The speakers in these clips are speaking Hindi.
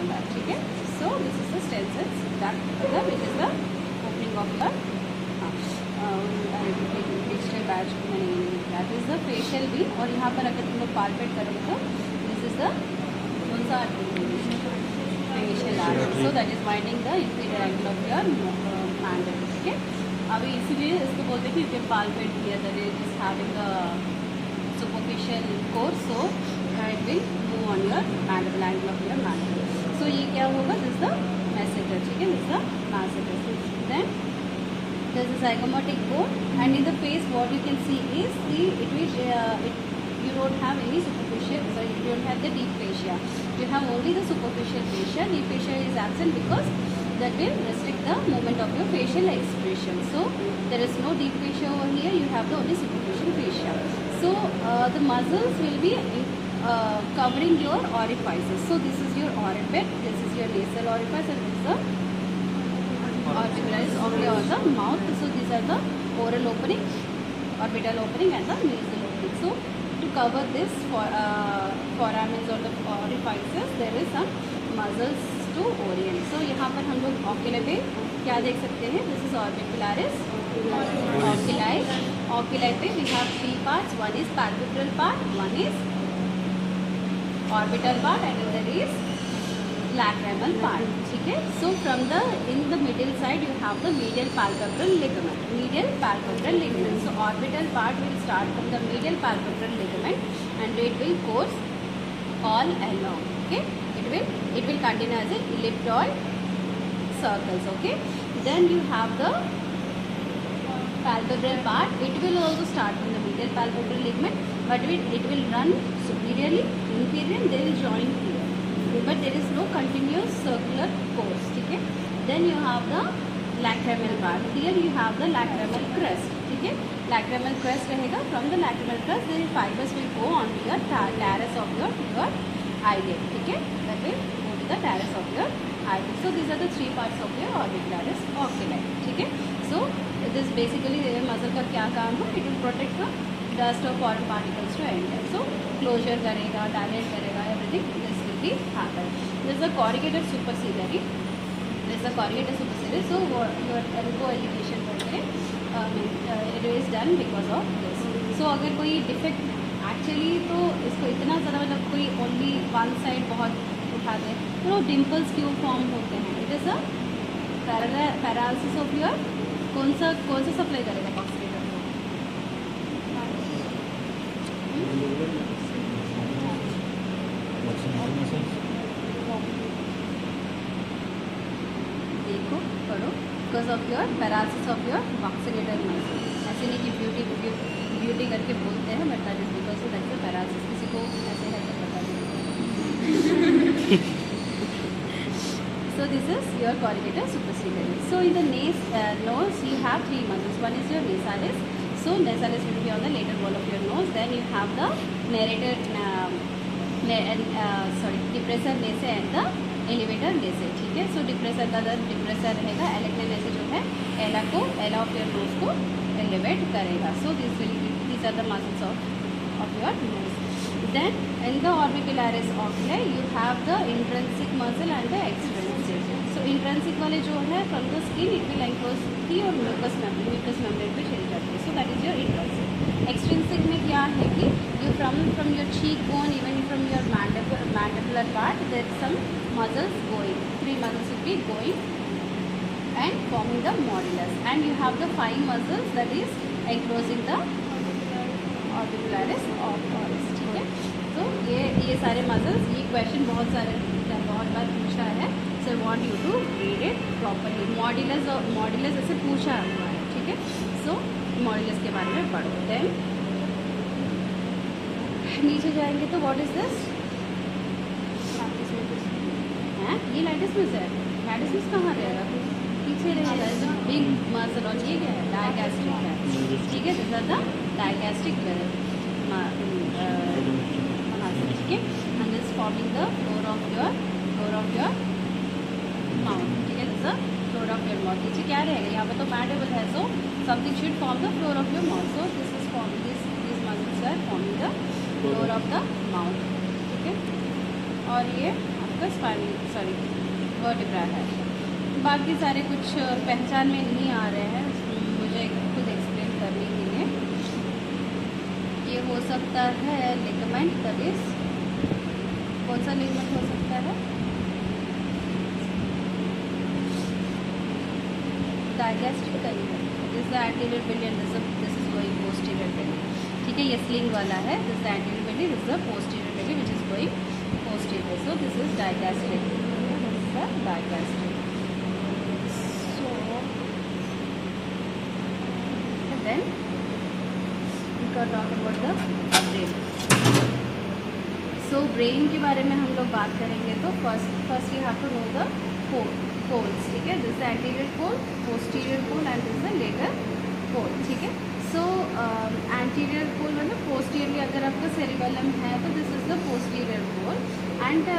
molar ठीक है so this is the stencils that the which is the opening of the पिछले बैच मैंने लिखा दिस द फेशियल भी और यहाँ पर अगर तुम लोग पार्पेट करोगे तो दिस इज़ द कौन सा facial art so that is winding the angle of your mandible ठीक है अभी इसीलिए इसको बोलते हैं कि यू पार्पेट किया that is having the superficial core. So that will move on your mandible angle of your so so, ये क्या होगा दिस द मैसेजर ठीक है this the Then, then this is zygomatic bone and in the face what you can see is the it which uh, you don't have any superficial sorry you don't have the deep fascia. You have only the superficial fascia. Deep fascia is absent because that will restrict the movement of your facial expression. So there is no deep fascia over here. You have the only superficial fascia. So uh, the muscles will be covering your orifices. So this is your orifice, this is your nasal orifice and this is the orifice of your the mouth. So these are the oral opening, orbital opening and the nasal opening. So to cover this for uh, foramens or the orifices, there is some muscles to orient. So यहाँ पर हम लोग ocular पे क्या देख सकते हैं This is orbicularis. Oculi, oculi पे we have three parts one is palpebral part one is orbital part and another is lacrimal part okay? So from the in the middle side you have the medial palpebral ligament medial palpebral ligament. So orbital part will start from the medial palpebral ligament and it will course all along okay? It will it will continue as an elliptoid circles okay? Then you have the palpebral part. It will also start from the medial palpebral ligament but it, it will run superiorly, inferior, there is joint here. But there is no continuous circular course. Okay? Then you have the lacrimal bar. Here you have the lacrimal crest. Okay? Lacrimal crest rahega. From the lacrimal crest, the fibers will go on to your terrace of your, your eyelid. Okay? That will go to the terrace of your eyelid. So these are the three parts of your orbicularis oculi. Okay? So this basically the muscle ka kya kaam hai It will protect the dust or foreign particles to enter. So closure karega, dilate karega, everything this will be happen. This is a corrugated superciliary. This is a corrugated superciliary. So your elbow elevation करके it is done because of this. So अगर कोई defect एक्चुअली तो इसको इतना ज़्यादा मतलब कोई ओनली वन साइड बहुत उठा दे तो डिम्पल्स क्यों फॉर्म होते हैं it is a paralysis of your कौन सा कौन सा सप्लाई करेगा देखो, पढ़ो because of your paralysis of your buccinator muscle ऐसे नहीं कि ब्यूटी ब्यूटी करके बोलते हैं but that is because of that paralysis किसी को ऐसे है तो बता दीजिए so this is your corrugator super so in the nose no see have three muscles one is your nasalis so nasalis will be on the lateral where you have the narrator uh, uh, sorry depressor nasi and the elevator nasi ठीक है so depressor का दर्द depressor रहेगा elevator नेसे जो है ela को ela of your nose को elevate करेगा so this will this are the muscles of of your nose then in the orbicularis oculi you have the intrinsic muscle and the extrinsic so intrinsic वाले जो है from the skin it will enclose the और mucous membrane mucous membrane पे चली जाती है so that is your intrinsic extrinsic में क्या है कि you from from your cheek bone even from your mandibular part there some muscles going three muscles will be going and forming the modiolus and you have the five muscles that is enclosing the orbicularis ठीक है? तो ये ये सारे मजल्स ये क्वेश्चन बहुत सारे बहुत बार पूछा है। So want you to read it properly modiolus modiolus ऐसे पूछा हुआ है, ठीक है? सो मॉडल के बारे में पढ़ते हैं। नीचे जाएँगे तो व्हाट इज़ दिस हैं? ये लाइटिसमस है। लाइटिस मिस कहाँ रहेगा पीछे रहेगा बिग मसल और ये क्या है? डायगेस्टिक है। ठीक है तो ज़्यादा डायगैस्ट्रिक ठीक है। And is forming the floor of your floor of your mouth ठीक है this the floor of your mouth नीचे क्या रहेगा? यहाँ पे तो मैटेबल है so something should form the floor of your mouth so this is form this these muscles are forming the floor of the mouth okay है और ये आपका स्पाइन सॉरी वर्टिब्रा है बाकी सारे कुछ पहचान में नहीं आ रहे हैं मुझे खुद एक्सप्लेन करने के लिए ये हो सकता है लिगमेंट कलिस कौन सा लिगमेंट हो सकता है डाइजेस्टिव कलिस the anterior and this is going posterior belly ठीक है, ये स्लिंग वाला है this anterior belly this the posterior belly which is going posterior so this is digastric this is the digastric then we can talk about the brain. So ब्रेन के बारे में हम लोग बात करेंगे तो first first you have to know the poles ठीक है? This anterior pole posterior pole and this the lateral pole ठीक है? सो एंटीरियर पोल मतलब पोस्टीरियरली अगर आपका सेरिबलम है तो this is the posterior pole and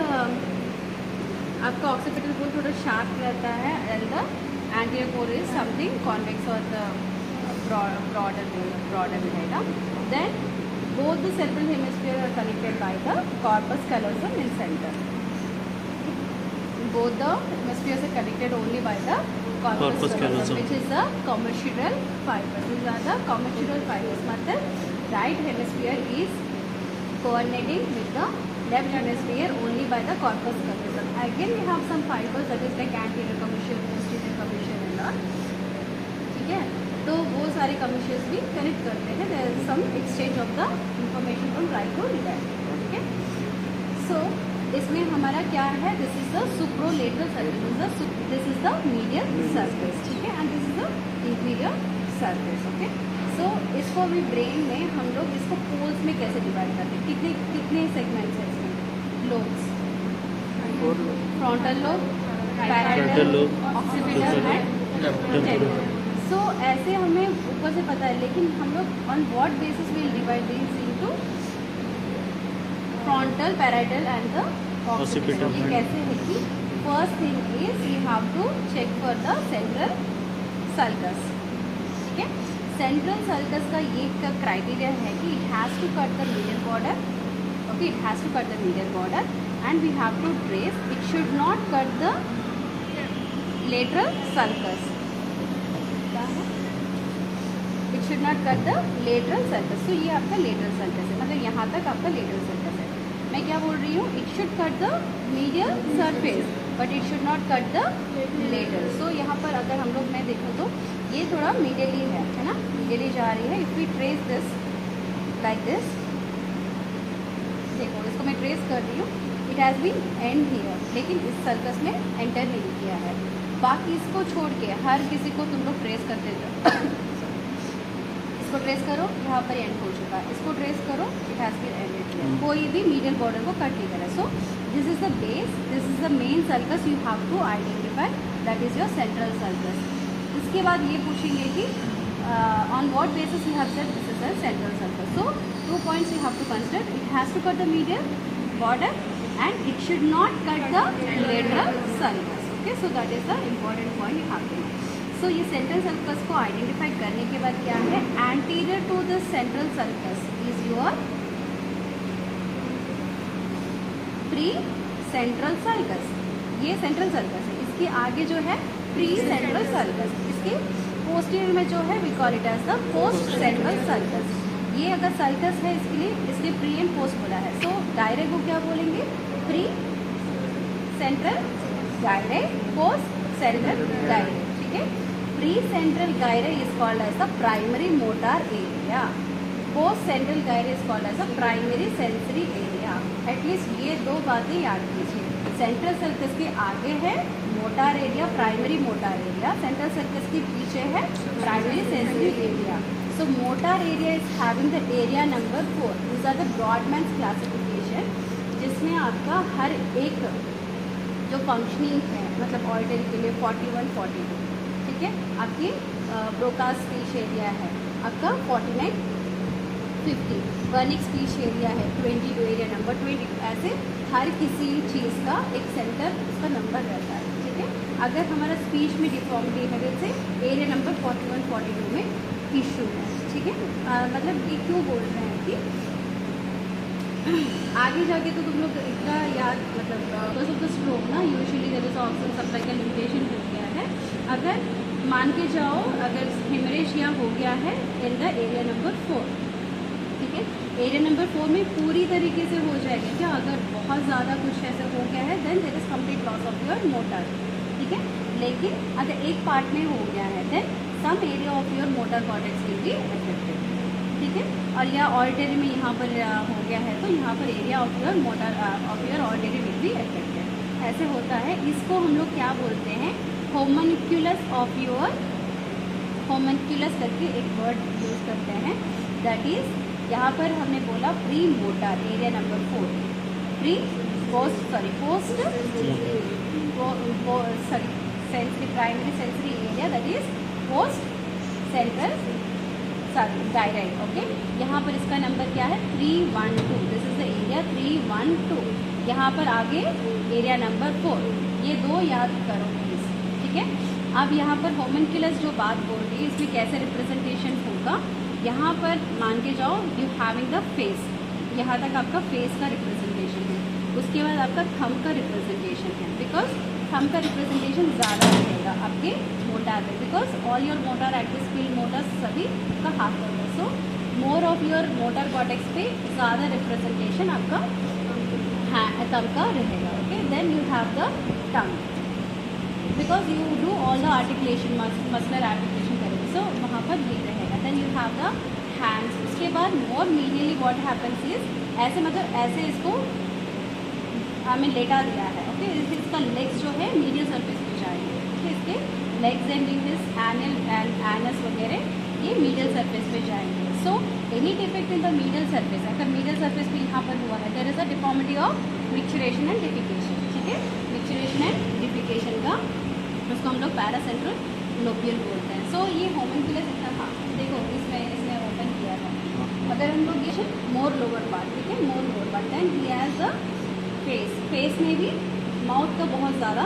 आपका ऑक्सीपिटल पोल थोड़ा शार्प रहता है and the anterior pole is something convex और द ब्रॉडर broader रहेगा then both the cerebral hemisphere are connected by the corpus callosum in center both the hemispheres are connected only by the corpus, Corpus callosum, callosum. which is the commissural fibers these are the commissural fibers मतलब right hemisphere is coordinating with the left hemisphere only by the corpus callosum again we have some fibers that is like anterior commissure posterior commissure and all ठीक है तो वो सारे कमिशंस भी कनेक्ट करते हैं। There is some exchange of the information from right to left ठीक है सो इसमें हमारा क्या है? This is the superolateral surface this is the medial surface ठीक है? And this is the inferior surface okay so इसको अभी ब्रेन में हम लोग इसको पोल्स में कैसे डिवाइड करते हैं? कितने कितने सेगमेंट्स हैं इसमें? Lobes frontal lobe parietal lobe, occipital and temporal. So so, ऐसे हमें ऊपर से पता है लेकिन हम लोग on what basis will divide this into frontal parietal and the occipital ये कैसे है कि first thing is you have to check for the central sulcus ठीक है? सेंट्रल सल्कस का ये का क्राइटेरिया है कि it has to cut the medial border okay it has to cut the medial border and we have to trace it should not cut the lateral sulcus it should not cut the lateral sulcus. तो ये आपका लेटरल सर्कस है। मतलब यहाँ तक आपका लेटरल सर्कस है। मैं क्या बोल रही हूँ? It should cut the medial surface but it should not cut the lateral so यहाँ पर अगर हम लोग मैं देखूँ तो ये थोड़ा मीडियली है है ना? मीडियली जा रही है। If we trace this like this देखो, इसको मैं ट्रेस कर रही हूँ। It has been and here लेकिन इस सर्कस में एंटर नहीं किया है। बाकी इसको छोड़ के हर किसी को तुम लोग ट्रेस करते जाओ इसको ट्रेस करो यहाँ पर एंड हो चुका है। इसको ट्रेस करो इट हैज़ बीन एंडेड कोई भी मीडियल बॉर्डर को कट नहीं करा। So this is the base this is the main sulcus you have to identify that is your central sulcus इसके बाद ये पूछेंगे कि on what basis you have set this is a central sulcus so two points you have to consider it has to cut the medial border and it should not cut the lateral sulcus okay so that is the important point you have to so ये सेंट्रल सर्कस को आइडेंटिफाई करने के बाद क्या है? Anterior to the central sulcus is your pre central sulcus ये सेंट्रल सर्कस है। इसके आगे जो है प्री सेंट्रल सर्कस इसके पोस्टीरियर में जो है we call it as the post central sulcus ये अगर सर्कस है इसके लिए इसलिए प्री एंड पोस्ट बोला है। सो डायरे को क्या बोलेंगे? Pre central gyri post central gyri ठीक है? Central gyri is called as the primary motor area post central gyri is called as a primary sensory area at least ये दो बातें याद कीजिए। सेंट्रल सर्कस के आगे है motor area primary motor area central sulcus के पीछे है primary sensory area so motor area is having the area number four this are the Brodmann classification जिसमें आपका हर एक जो फंक्शनिंग है मतलब ऑडिटरी के लिए फोर्टी वन फोर्टी टू ठीक है? आपकी ब्रोकास्ट स्पीच एरिया है। आपका forty nine fifty Wernicke speech area है twenty two area number twenty ऐसे हर किसी चीज़ का एक सेंटर उसका नंबर रहता है, ठीक है? अगर हमारा स्पीच में डिफॉर्मिटी है, जैसे area number forty one forty two में इशू है, ठीक है? मतलब ये क्यों बोल रहे हैं कि आगे जाके तो तुम लोग इतना याद मतलब बिकॉज़ ऑफ़ द स्ट्रोक ना यूजुअली इज़ ऑक्सीजन सप्लाई का लिमिटेशन हो गया है। अगर मान के जाओ, अगर हेमरेज यहाँ हो गया है in the area number four ठीक है? एरिया नंबर फोर में पूरी तरीके से हो जाएगा। क्या अगर बहुत ज़्यादा कुछ ऐसा हो गया है then there is complete loss of your motor ठीक है? लेकिन अगर एक पार्ट में हो गया है then some area of your motor cortex will be affected ठीक है? और या ऑर्डरी में यहाँ पर हो गया है तो यहाँ पर area of your motor of your orderly will be affected ऐसे होता है। इसको हम लोग क्या बोलते हैं? होमनक्यूलस ऑफ़ योर होमनक्यूलस करके एक वर्ड यूज़ करते हैं। दैट इज़ यहाँ पर हमने बोला pre motor area number four pre post sorry post sorry primary sensory area that is post central diorite okay यहाँ पर इसका नंबर क्या है? Three one two this is the area three one two यहाँ पर आगे एरिया नंबर फोर ये दो याद करो। अब यहाँ पर होमन किलस जो बात बोल रही है, इसमें कैसे रिप्रेजेंटेशन होगा, यहाँ पर मान के जाओ यू हैविंग द फेस यहाँ तक आपका फेस का रिप्रेजेंटेशन है। उसके बाद आपका थम का रिप्रेजेंटेशन है। बिकॉज़ थम का रिप्रेजेंटेशन ज़्यादा रहेगा आपके मोटार में because all your motor active speed motor सभी का हाथ होगा। So more of your motor cortex पे ज़्यादा रिप्रेजेंटेशन आपका थम का रहेगा। Okay then you have the tongue because you do all the articulation muscular articulation करेंगे सो वहाँ पर ये रहेगा। Then you have the hands उसके बाद more medially what happens is ऐसे मतलब ऐसे इसको हमें लेटा दिया है। Okay okay? इसका लेग्स जो है मीडियल सरफेस पे जाएँगे ओके इसके legs and this anal and anus वगैरह, ये मीडियल सरफेस पे जाएँगे so any defect in the medial surface अगर मीडियल सरफेस पे यहाँ पर हुआ है there is a deformity of micturition and defecation ठीक है? मिक्चुरेशन है डिफिकेशन का उसको हम लोग पैरासेंट्रल लोबियल बोलते हैं। सो so, ये होमन के लिए इतना था। देखो इसमें इसने ओपन किया था। अगर हम लोग ये मोर लोअर पार्ट ठीक है more lower part and he has the face face में भी माउथ का बहुत ज़्यादा